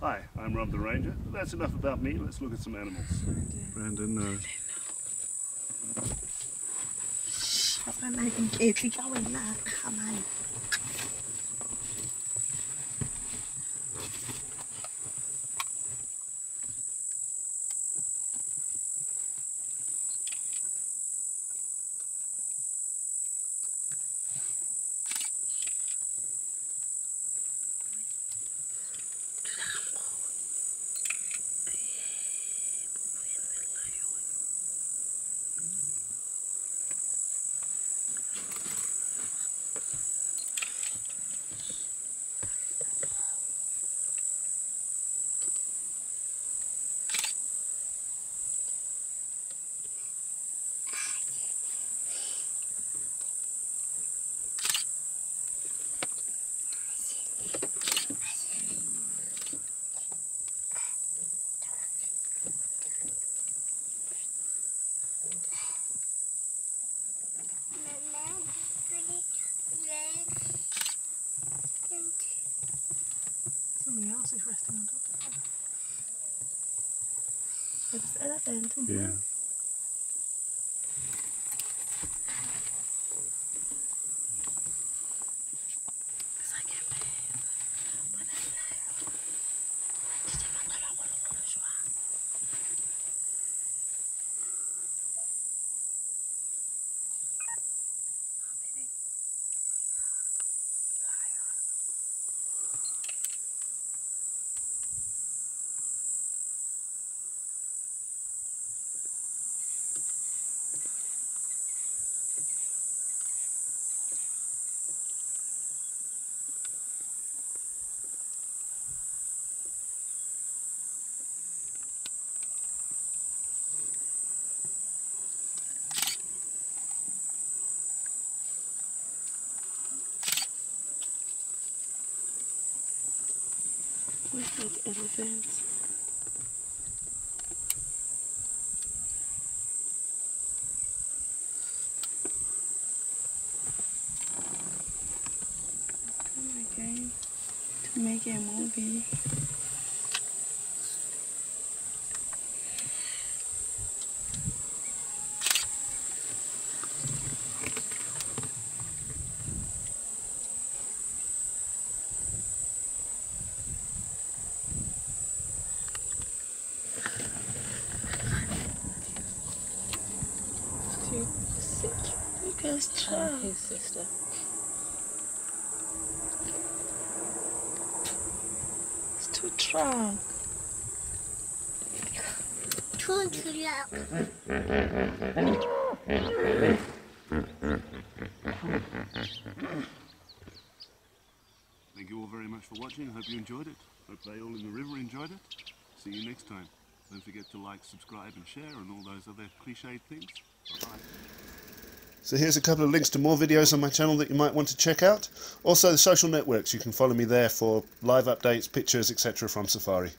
Hi, I'm Rob the Ranger. That's enough about me. Let's look at some animals. Brandon, uh, no. 他在 It's. Yeah. Where's that elephant? Again, to make a movie. Too sick. Look at his child. His sister. It's too drunk. Too drunk. Thank you all very much for watching. I hope you enjoyed it. Hope they all in the river enjoyed it. See you next time. Don't forget to like, subscribe, and share, and all those other cliched things. Bye. So here's a couple of links to more videos on my channel that you might want to check out. Also the social networks, you can follow me there for live updates, pictures, etc. from Safari.